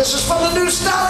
This is from the new style.